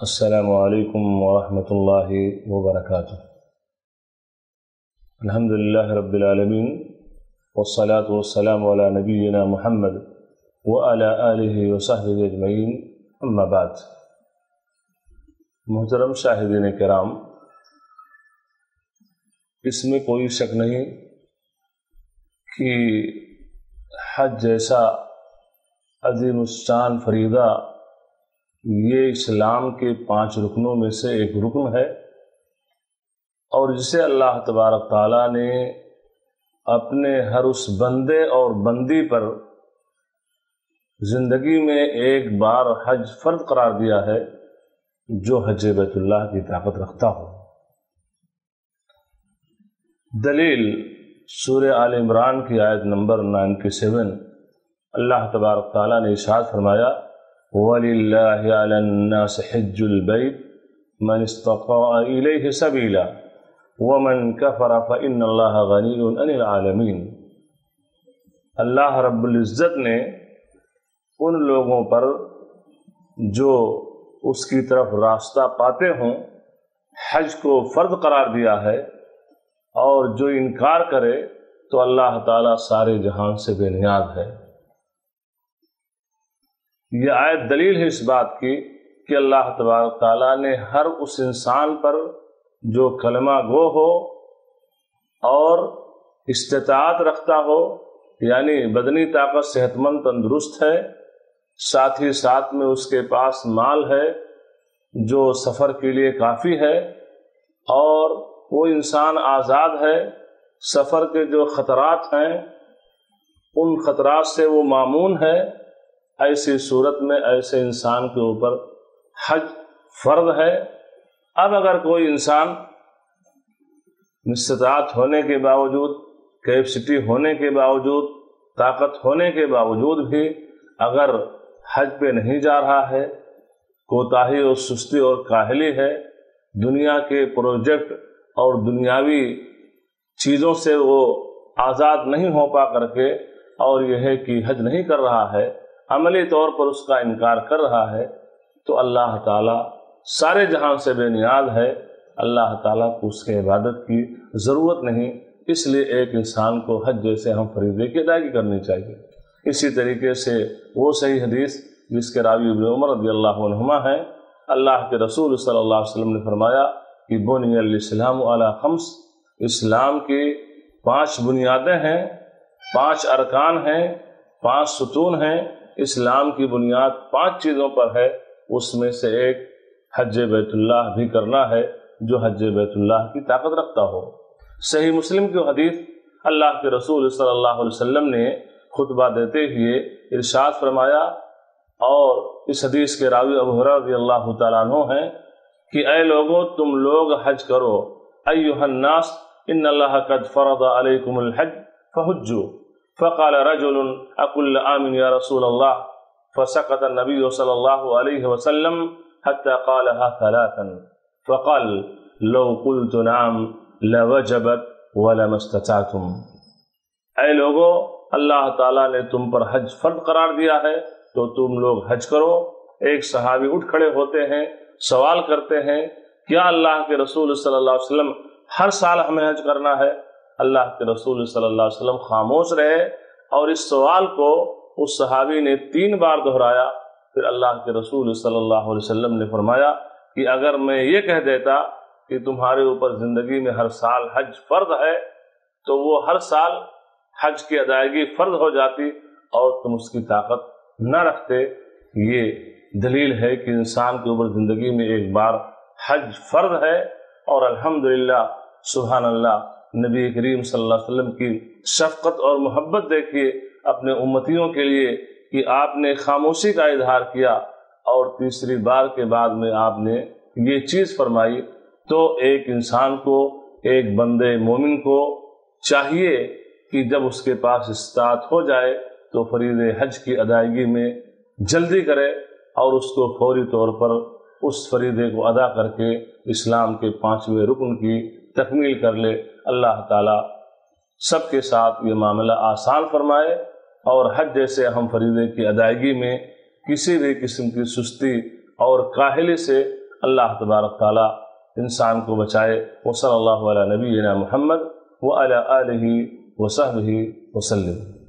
السلام علیکم ورحمۃ اللہ وبرکاتہ۔ الحمد للہ رب العالمین والصلاة والسلام على نبینا محمد وعلى آلہ وصحبہ اجمعین، اما بعد۔ محترم شاہدین کرام، اس میں کوئی شک نہیں کہ حج جیسا عظیم الشان فریدہ یہ اسلام کے پانچ رکنوں میں سے ایک رکن ہے اور جسے اللہ تبارک تعالیٰ نے اپنے ہر اس بندے اور بندی پر زندگی میں ایک بار حج فرد قرار دیا ہے جو حج بیت اللہ کی طاقت رکھتا ہو۔ دلیل سورہ آل عمران کی آیت نمبر نائنٹی سیون، اللہ تبارک تعالیٰ نے اشارت فرمایا وَلِلَّهِ عَلَى النَّاسِ حِجُّ الْبَيْتِ مَنِ اسْتَطَاعَ إِلَيْهِ سَبِيلًا وَمَنْ كَفَرَ فَإِنَّ اللَّهَ غَنِيٌّ عَنِ الْعَالَمِينَ اللہ رب العزت نے ان لوگوں پر جو اس کی طرف راستہ پاتے ہوں، حج کو فرض قرار دیا ہے اور جو انکار کرے تو اللہ تعالیٰ سارے جہان سے بے نیاز ہے۔ یہ آیت دلیل ہے اس بات کی کہ اللہ تبارک تعالیٰ نے ہر اس انسان پر جو کلمہ گو ہو اور استطاعت رکھتا ہو یعنی بدنی طاقت صحت مند تندرست ہے، ساتھ ہی ساتھ میں اس کے پاس مال ہے جو سفر کے لیے کافی ہے اور وہ انسان آزاد ہے، سفر کے جو خطرات ہیں، ان خطرات سے وہ معمون ہے ایسی صورت میں ایسے انسان کے اوپر حج فرض ہے۔ اب اگر کوئی انسان مستطاعت ہونے کے باوجود کیپسٹی ہونے کے باوجود، طاقت ہونے کے باوجود بھی اگر حج پہ نہیں جا رہا ہے، کوتاہی اور سستی اور کاہلی ہے، دنیا کے پروجیکٹ اور دنیاوی چیزوں سے وہ آزاد نہیں ہو پا کر کے اور یہ ہے کہ حج نہیں کر رہا ہے عملی طور پر اس کا انکار کر رہا ہے، تو اللہ تعالیٰ سارے جہاں سے بے نیاز ہے، اللہ تعالیٰ کو اس کے عبادت کی ضرورت نہیں۔ اس لیے ایک انسان کو حج جیسے ہم فریدے کی ادائیگی کرنی چاہیے۔ اسی طریقے سے وہ صحیح حدیث جس کے راوی ابن عمر رضی اللہ عنہما ہے اللہ کے رسول صلی اللہ علیہ وسلم نے فرمایا کہ بنی الاسلام علی خمس، اسلام کی پانچ بنیادیں ہیں، پانچ ارکان ہیں، پانچ ستون ہیں اسلام کی بنیاد پانچ چیزوں پر ہے۔ اس میں سے ایک حج بیت اللہ بھی کرنا ہے، جو حج بیت اللہ کی طاقت رکھتا ہو۔ صحیح مسلم کی حدیث اللہ کے رسول صلی اللہ علیہ وسلم نے خطبہ دیتے ہوئے ارشاد فرمایا، اور اس حدیث کے راوی ابو رضی اللہ تعالیٰ عنہ ہیں کہ اے لوگو تم لوگ حج کرو۔ ایوہ الناس، ان اللہ قد فرض علیکم الحج، فحجو۔ فقال رجل اقول آمن يا رسول الله؟ فسقط النبي صلى الله عليه وسلم حتى قالها ثلاثا. فقال، لو قلت نعم لوجبت ولما استطعتم. اے لوگو، اللہ تعالیٰ نے تم پر حج فرد قرار دیا ہے، تو تم لوگ حج کرو۔ ایک صحابی اٹھ کھڑے ہوتے ہیں، سوال کرتے ہیں، کیا اللہ کے رسول صلی اللہ علیہ وسلم ہر سال ہمیں حج کرنا ہے؟ اللہ کے رسول صلی اللہ علیہ وسلم خاموش رہے اور اس سوال کو اس صحابی نے تین بار دہرایا، پھر اللہ کے رسول صلی اللہ علیہ وسلم نے فرمایا کہ اگر میں یہ کہہ دیتا کہ تمہارے اوپر زندگی میں ہر سال حج فرض ہے، تو وہ ہر سال حج کی ادائیگی فرض ہو جاتی اور تم اس کی طاقت نہ رکھتے۔ یہ دلیل ہے کہ انسان کے اوپر زندگی میں ایک بار حج فرض ہے اور الحمدللہ، سبحان اللہ نبی کریم صلی اللہ علیہ وسلم کی شفقت اور محبت دیکھیے اپنے امتیوں کے لیے کہ آپ نے خاموشی کا اظہار کیا اور تیسری بار کے بعد میں آپ نے یہ چیز فرمائی، تو ایک انسان کو، ایک بندے مومن کو چاہیے کہ جب اس کے پاس استاعت ہو جائے تو فرید حج کی ادائیگی میں جلدی کرے اور اس کو فوری طور پر اس فریدے کو ادا کر کے اسلام کے پانچویں رکن کی تکمیل کر لے۔ اللہ تعالیٰ سب کے ساتھ یہ معاملہ آسان فرمائے اور حج جیسے اہم فریضے کی ادائیگی میں کسی بھی قسم کی سستی اور کاہلی سے اللہ تبارک تعالیٰ انسان کو بچائے۔ وہ صلی اللہ علیہ نبی محمد و علیہ علیہ وصحب وسلم۔